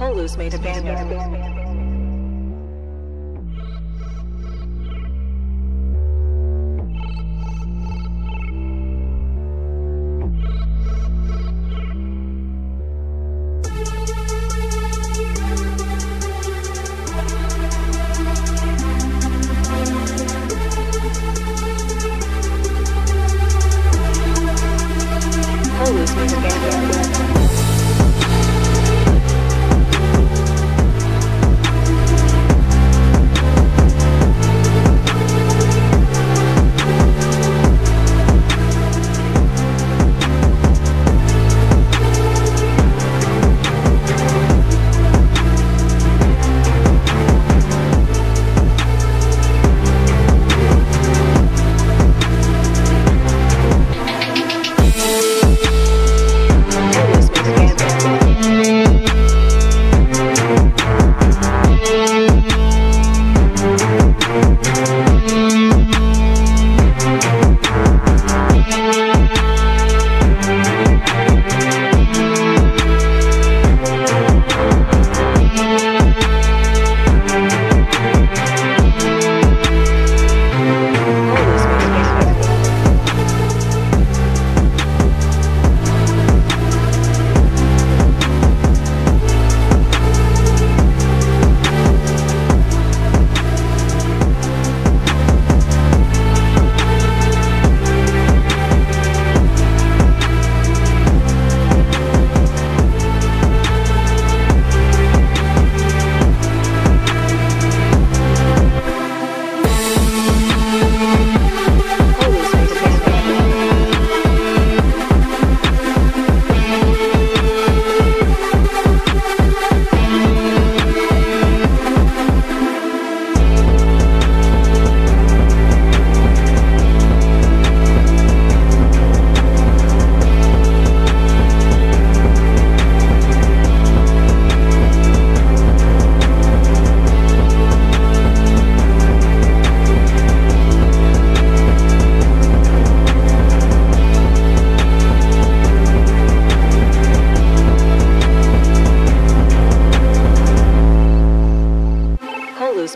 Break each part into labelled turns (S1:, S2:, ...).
S1: Polo's made abandoned. Polo's made abandoned.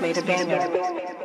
S1: Made abandoned.